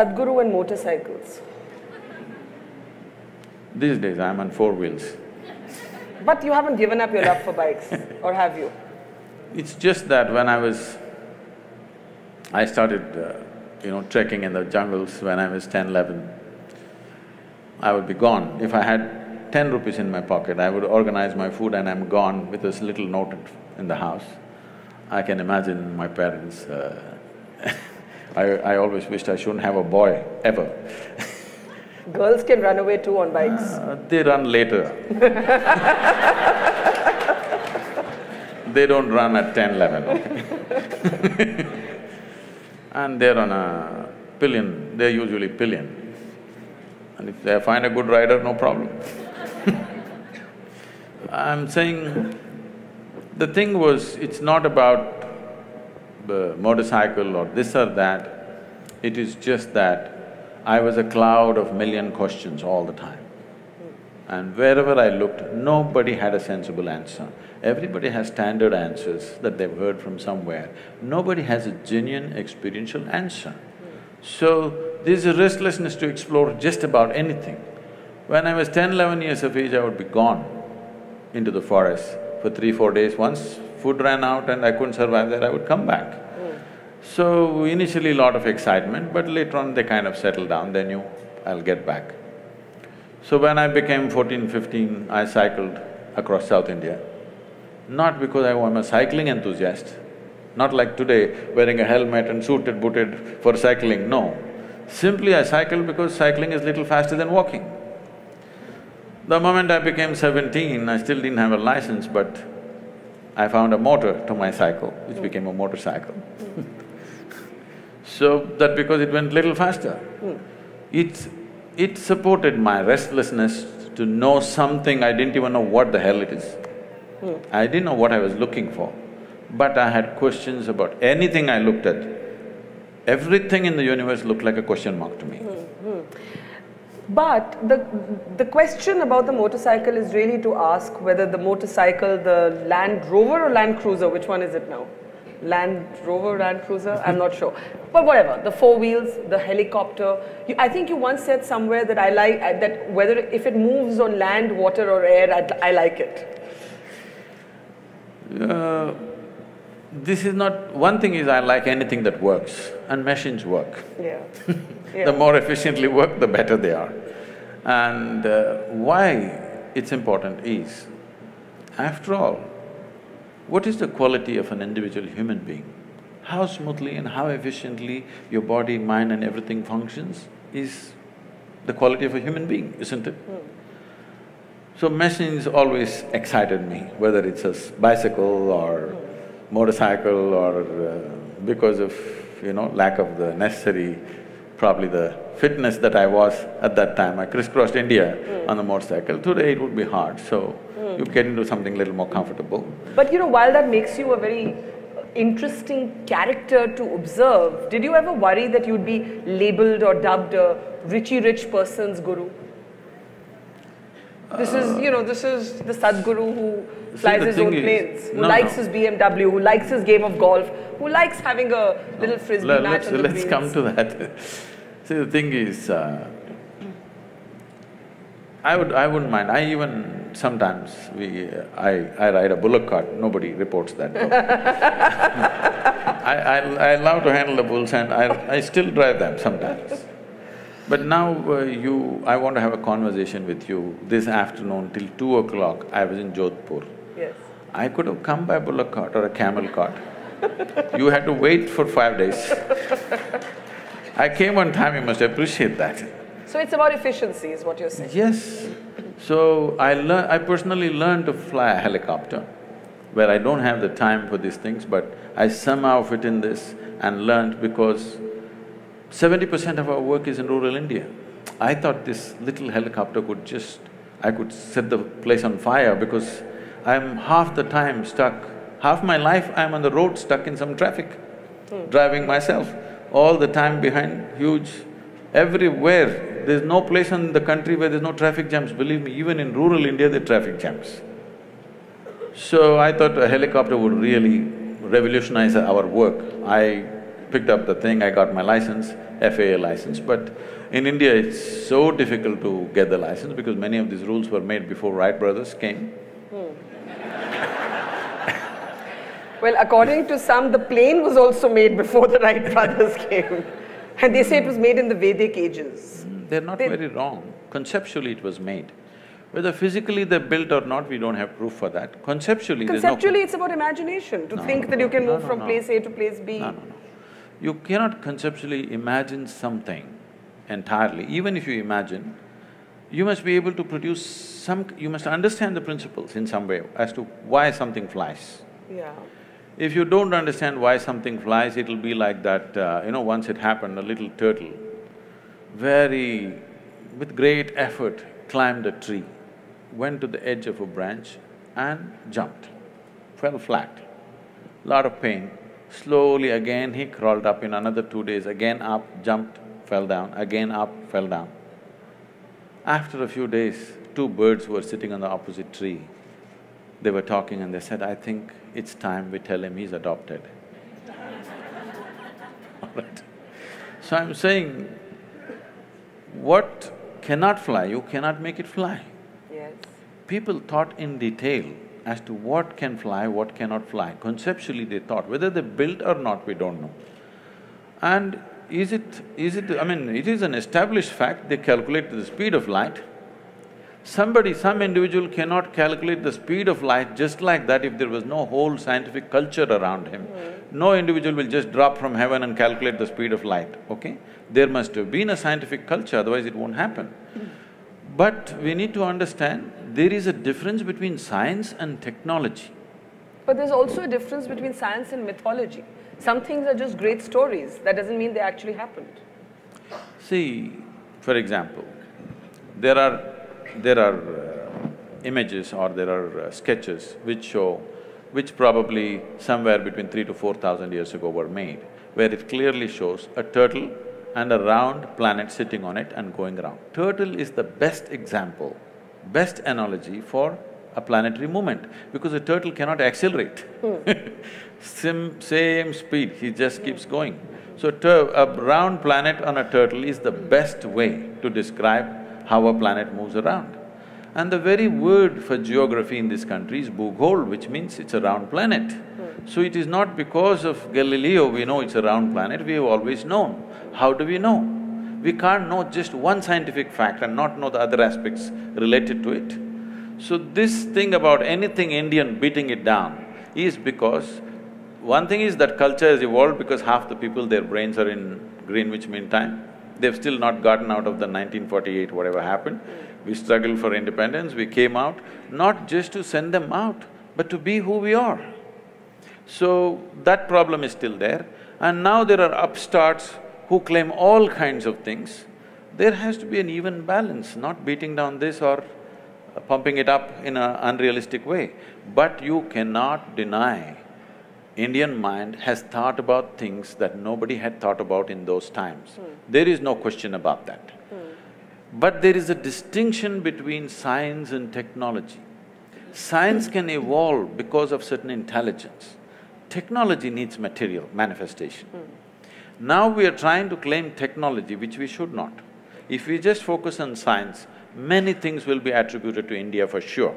Sadhguru and motorcycles? These days I'm on four wheels. But you haven't given up your love for bikes, or have you? It's just that when I was… I started, uh, you know, trekking in the jungles when I was 10, 11. I would be gone. If I had ten rupees in my pocket, I would organize my food and I'm gone with this little note in the house. I can imagine my parents, uh, I, I always wished I shouldn't have a boy, ever Girls can run away too on bikes. Uh, they run later They don't run at 10, 11, okay? and they're on a pillion, they're usually pillion. And if they find a good rider, no problem I'm saying, the thing was, it's not about motorcycle or this or that, it is just that I was a cloud of million questions all the time. And wherever I looked, nobody had a sensible answer. Everybody has standard answers that they've heard from somewhere. Nobody has a genuine experiential answer. So, there's a restlessness to explore just about anything. When I was 10, 11 years of age, I would be gone into the forest for three, four days. Once food ran out and I couldn't survive there, I would come back. So, initially a lot of excitement, but later on they kind of settled down, they knew I'll get back. So when I became 14, 15, I cycled across South India. Not because I am a cycling enthusiast, not like today, wearing a helmet and suited, booted for cycling, no. Simply I cycled because cycling is little faster than walking. The moment I became seventeen, I still didn't have a license, but I found a motor to my cycle, which became a motorcycle So that because it went little faster. It… it supported my restlessness to know something, I didn't even know what the hell it is. I didn't know what I was looking for, but I had questions about anything I looked at. Everything in the universe looked like a question mark to me. But the… the question about the motorcycle is really to ask whether the motorcycle, the Land Rover or Land Cruiser, which one is it now? Land Rover, Land Cruiser, I'm not sure. But whatever, the four wheels, the helicopter. You, I think you once said somewhere that I like, uh, that whether if it moves on land, water or air, I, I like it. Uh, this is not… one thing is I like anything that works and machines work. Yeah. yeah. the more efficiently work, the better they are. And uh, why it's important is, after all, what is the quality of an individual human being? How smoothly and how efficiently your body, mind and everything functions is the quality of a human being, isn't it? Mm. So machines always excited me, whether it's a bicycle or motorcycle or uh, because of, you know, lack of the necessary, probably the fitness that I was at that time. I crisscrossed India mm. on a motorcycle. Today it would be hard, so you get into something a little more comfortable. But you know, while that makes you a very interesting character to observe, did you ever worry that you'd be labeled or dubbed a Richie Rich person's guru? This is, you know, this is the Sadhguru who flies his own planes, who no, likes no. his BMW, who likes his game of golf, who likes having a little frisbee Let, match let's, let's greens. come to that. See, the thing is, uh, I would… I wouldn't mind, I even sometimes we… I… I ride a bullock cart, nobody reports that. I… I… I love to handle the bulls and I… I still drive them sometimes. But now uh, you… I want to have a conversation with you. This afternoon till two o'clock, I was in Jodhpur. Yes. I could have come by bullock cart or a camel cart. you had to wait for five days. I came on time, you must appreciate that. So it's about efficiency is what you're saying. Yes. So I learn… I personally learned to fly a helicopter, where I don't have the time for these things, but I somehow fit in this and learned because seventy percent of our work is in rural India. I thought this little helicopter could just… I could set the place on fire because I'm half the time stuck, half my life I'm on the road stuck in some traffic, hmm. driving myself, all the time behind huge… everywhere there's no place in the country where there's no traffic jams. Believe me, even in rural India, there are traffic jams. So I thought a helicopter would really revolutionize our work. I picked up the thing, I got my license, FAA license, but in India it's so difficult to get the license because many of these rules were made before Wright brothers came. Hmm. Well, according to some, the plane was also made before the Wright brothers came. And they say it was made in the Vedic ages. Hmm, they're not They- very wrong. Conceptually it was made. Whether physically they're built or not, we don't have proof for that. Conceptually, there's no… Conceptually, it's about imagination, to No, think that you can no, move from place A to place B. No, no, no. You cannot conceptually imagine something entirely. Even if you imagine, you must be able to produce some… you must understand the principles in some way as to why something flies. Yeah. If you don't understand why something flies, it'll be like that, uh, you know, once it happened, a little turtle, very… with great effort, climbed a tree, went to the edge of a branch and jumped, fell flat. Lot of pain. Slowly again he crawled up in another two days, again up, jumped, fell down, again up, fell down. After a few days, two birds were sitting on the opposite tree. They were talking and they said, I think it's time we tell him he's adopted. All right. So I'm saying, what cannot fly, you cannot make it fly. Yes. People thought in detail as to what can fly, what cannot fly. Conceptually they thought, whether they built or not, we don't know. And is it… is it… I mean, it is an established fact, they calculate the speed of light. Somebody, some individual cannot calculate the speed of light just like that if there was no whole scientific culture around him. No individual will just drop from heaven and calculate the speed of light, okay? There must have been a scientific culture, otherwise it won't happen. Hmm. But we need to understand, there is a difference between science and technology. But there's also a difference between science and mythology. Some things are just great stories, that doesn't mean they actually happened. See, for example, there are… there are uh, images or there are uh, sketches which show, which probably somewhere between three to four thousand years ago were made, where it clearly shows a turtle and a round planet sitting on it and going around. Turtle is the best example, best analogy for a planetary movement, because a turtle cannot accelerate. Hmm. Sim, same speed, he just keeps going. So, tur- a round planet on a turtle is the best way to describe how a planet moves around. And the very word for geography in this country is Bhugoal, which means it's a round planet. Hmm. So it is not because of Galileo we know it's a round planet, we have always known. How do we know? We can't know just one scientific fact and not know the other aspects related to it. So this thing about anything Indian beating it down is because one thing is that culture has evolved because half the people, their brains are in Greenwich Mean Time. They've still not gotten out of the nineteen forty-eight, whatever happened. We struggled for independence, we came out, not just to send them out, but to be who we are. So, that problem is still there. And now there are upstarts who claim all kinds of things. There has to be an even balance, not beating down this or pumping it up in an unrealistic way. But you cannot deny Indian mind has thought about things that nobody had thought about in those times. Hmm. There is no question about that. Hmm. But there is a distinction between science and technology. Science can evolve because of certain intelligence. Technology needs material, manifestation. Hmm. Now we are trying to claim technology, which we should not. If we just focus on science, many things will be attributed to India for sure.